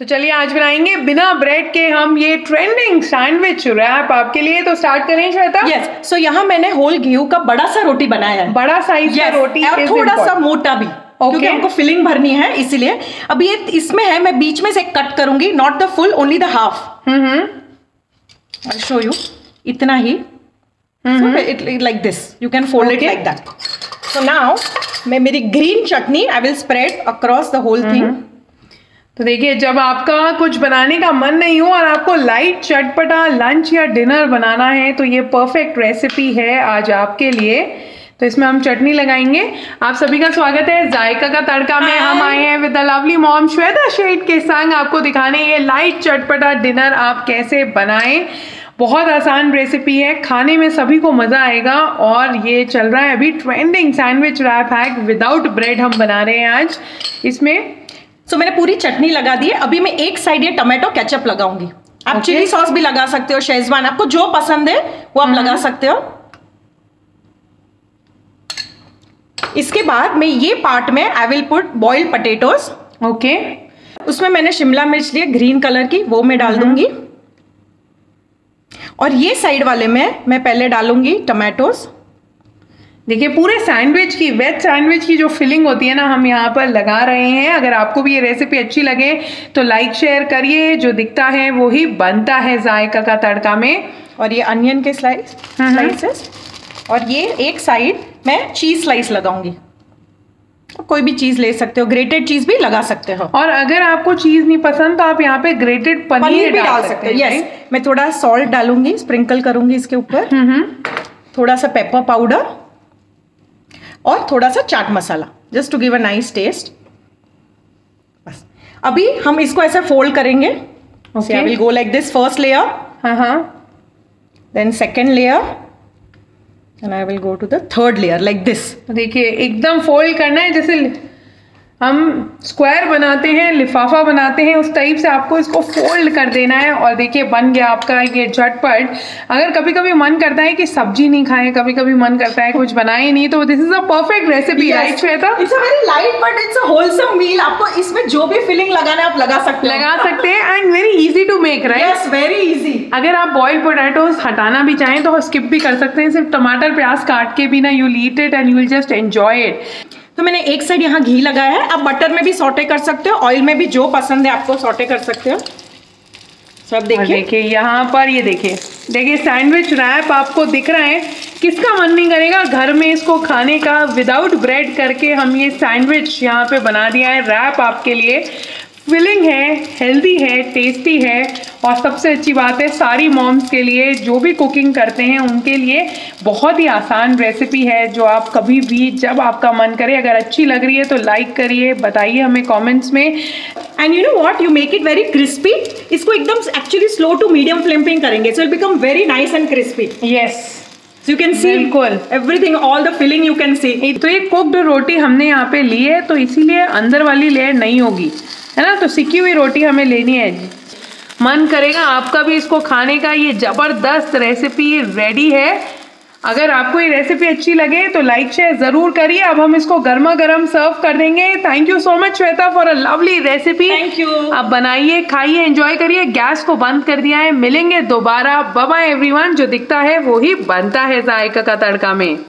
तो चलिए आज बनाएँगे बिना ब्रेड के हम ये ट्रेंडिंग सैंडविच रैप आपके लिए। तो स्टार्ट करें Shweta. Yes yes. So so, यहाँ मैंने होल गेहूँ का बड़ा सा रोटी बनाया है। बड़ा साइज़ yes. का रोटी और थोड़ा सा मोटा भी okay. क्योंकि हमको फिलिंग भरनी है इसीलिए। अब ये इसमें है मैं बीच में से कट करूँगी not the full only the half I show you इतना ही। It like this you can fold it like that so now मैं मेरी green chutney I will spread across the whole thing तो देखिए जब आपका कुछ बनाने का मन नहीं हो और आपको लाइट चटपटा लंच या डिनर बनाना है तो ये परफेक्ट रेसिपी है आज आपके लिए। तो इसमें हम चटनी लगाएँगे। आप सभी का स्वागत है जायका का तड़का में। हम आए हैं with the lovely mom Shweta shade के संग आपको दिखाने ये लाइट चटपटा डिनर आप कैसे बनाएँ। बहुत आसान रेसिपी है। खाने में सभी को मज़ा आएगा और ये चल रहा है अभी trending sandwich wrap hack without bread हम बना रहे हैं आज। इसमें सो मैंने पूरी चटनी लगा दी है। अभी मैं एक साइड ये टमाटो केचप लगाऊँगी। आप okay. चिली सॉस भी लगा सकते हो शेजवान आपको जो पसंद है वो आप लगा हम्म। सकते हो। इसके बाद मैं ये पार्ट में I will put boiled potatoes okay उसमें मैंने शिमला मिर्च लिया ग्रीन कलर की वो मैं डाल हम्म। दूँगी। और ये साइड वाले में मैं पहले डालूँगी टमाटोज़ देखिए पूरे सैंडविच की वेज सैंडविच की जो फिलिंग होती है ना हम यहाँ पर लगा रहे हैं। अगर आपको भी ये रेसिपी अच्छी लगे तो लाइक शेयर करिए। जो दिखता है वो ही बनता है जायका का तड़का में। और ये अनियन के स्लाइस स्लाइसेस और ये एक साइड मैं चीज़ स्लाइस लगाऊँगी। कोई भी चीज़ ले सकते हो ग्रेटेड चीज़ भी लगा सकते हो। और अगर आपको चीज़ नहीं पसंद तो आप यहाँ पे ग्रेटेड पनीर, पनीर भी डाल सकते हो यस मैं थोड़ा सॉल्ट डालूँगी स्प्रिंकल करूँगी इसके ऊपर। थोड़ा सा पेपर पाउडर और थोड़ा सा chaat masala just to give a nice taste बस। अभी हम इसको ऐसे फोल्ड करेंगे। Will go like this first layer हाँ हाँ. Then second layer and I will go to the third layer like this देखिए एकदम फोल्ड करना है जैसे हम स्क्वायर बनाते हैं लिफाफा बनाते हैं उस टाइप से आपको इसको फोल्ड कर देना है। और देखिए बन गया आपका ये झटपट। अगर कभी कभी मन करता है कि सब्ज़ी नहीं खाएँ कभी कभी मन करता है कुछ बनाए नहीं तो this is a perfect recipe right Shweta it's a very light but it's a wholesome meal आपको इसमें जो भी फिलिंग लगाना आप लगा सकते हैं। लगा सकते हैं and very easy to make right yes very easy अगर आप बॉइल्ड पोटैटोज हटाना भी चाहें तो स्किप भी कर सकते हैं। सिर्फ़ टमाटर प्याज काट के भी ना you लीट it and you will just enjoy it तो मैंने एक साइड यहाँ घी लगाया है। आप बटर में भी सोटे कर सकते हो ऑयल में भी जो पसंद है आपको सोटे कर सकते हो। सब देखिए। देखिए यहाँ पर ये देखिए। देखिए सैंडविच रैप आपको दिख रहा है। किसका मन नहीं करेगा घर में इसको खाने का? विदाउट ब्रेड करके हम ये सैंडविच यहाँ पे बना दिया है। रैप आपके लिए। फिलिंग है हेल्दी है टेस्टी है और सबसे अच्छी बात है सारी मॉम्स के लिए जो भी कुकिंग करते हैं उनके लिए बहुत ही आसान रेसिपी है जो आप कभी भी जब आपका मन करे अगर अच्छी लग रही है तो लाइक करिए बताइए हमें कमेंट्स में। And you know what you make it very crispy इसको एकदम actually slow to medium flame पे करेंगे। So it become very nice and crispy yes you can see बिल्कुल। Everything all the filling you can see तो ये cooked रोटी हमने यहाँ पे ली है तो इसीलिए अंदर वाली लेयर नहीं होगी। है ना? तो सिकी हुई रोटी हमें लेनी है जी। मन करेगा आपका भी इसको खाने का ये ज़बरदस्त रेसिपी रेडी है। अगर आपको ये रेसिपी अच्छी लगे तो लाइक शेयर ज़रूर करिए। अब हम इसको गर्मा गर्म सर्व कर देंगे। Thank you so much Shweta for a lovely recipe thank you अब बनाइए खाइए एंजॉय करिए। गैस को बंद कर दिया है। मिलेंगे दोबारा। बाबा एवरीवन जो दिखता है वो ही बनता है जायका का तड़का में।